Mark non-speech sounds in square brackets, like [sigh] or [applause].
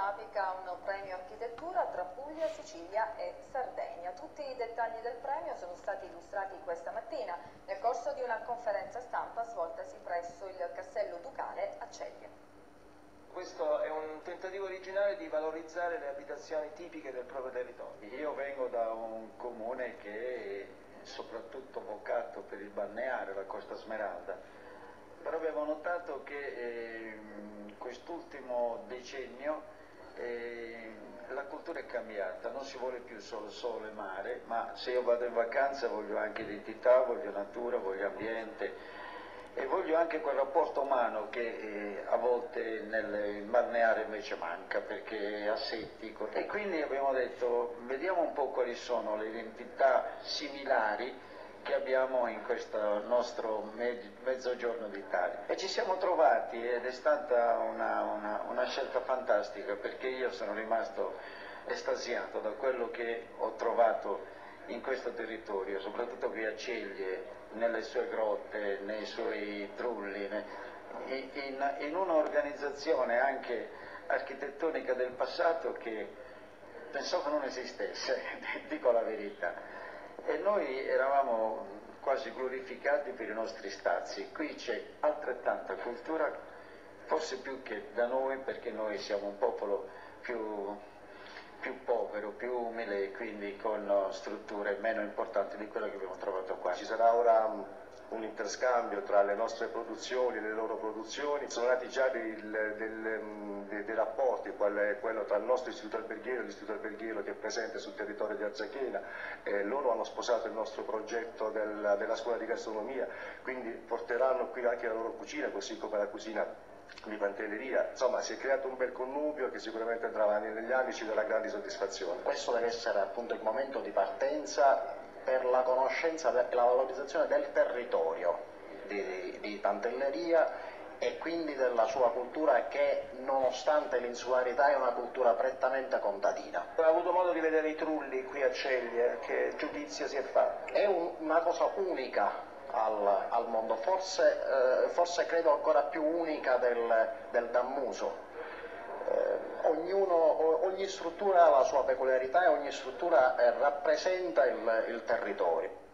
Sapica un premio architettura tra Puglia, Sicilia e Sardegna. Tutti i dettagli del premio sono stati illustrati questa mattina nel corso di una conferenza stampa svoltasi presso il Castello Ducale a Ceglie. Questo è un tentativo originale di valorizzare le abitazioni tipiche del proprio territorio. Io vengo da un comune che è soprattutto vocato per il balneare, la Costa Smeralda, però abbiamo notato che eh, quest'ultimo decennio eh, la cultura è cambiata, non si vuole più solo sole e mare, ma se io vado in vacanza voglio anche identità, voglio natura, voglio ambiente e voglio anche quel rapporto umano che eh, a volte nel balneare invece manca perché è asettico e quindi abbiamo detto vediamo un po' quali sono le identità similari che abbiamo in questo nostro mezzogiorno d'Italia. E ci siamo trovati ed è stata una, una, una scelta fantastica perché io sono rimasto estasiato da quello che ho trovato in questo territorio, soprattutto qui a Ceglie, nelle sue grotte, nei suoi trulli, in, in un'organizzazione anche architettonica del passato che pensò che non esistesse, [laughs] dico la verità e noi eravamo quasi glorificati per i nostri spazi. Qui c'è altrettanta cultura, forse più che da noi perché noi siamo un popolo più, più povero, più umile quindi con strutture meno importanti di quelle che abbiamo trovato qua. Ci sarà ora un interscambio tra le nostre produzioni e le loro produzioni, sono nati già dei, dei, dei, rapporti, quello tra il nostro istituto alberghiero e l'istituto alberghiero che è presente sul territorio di Arzachena, eh, loro hanno sposato il nostro progetto del, della scuola di gastronomia, quindi porteranno qui anche la loro cucina, così come la cucina di pantelleria, insomma si è creato un bel connubio che sicuramente andrà avanti negli anni e ci darà grandi soddisfazioni. Questo deve essere appunto il momento di partenza per la conoscenza e la valorizzazione del territorio di, di Pantelleria e quindi della sua cultura che nonostante l'insularità è una cultura prettamente contadina. Ho avuto modo di vedere i trulli qui a Ceglie, che giudizio si è fatto? È un, una cosa unica al, al mondo, forse, eh, forse, credo ancora più unica del, del Dammuso. Ognuno, ogni struttura ha la sua peculiarità e ogni struttura eh, rappresenta il, il territorio.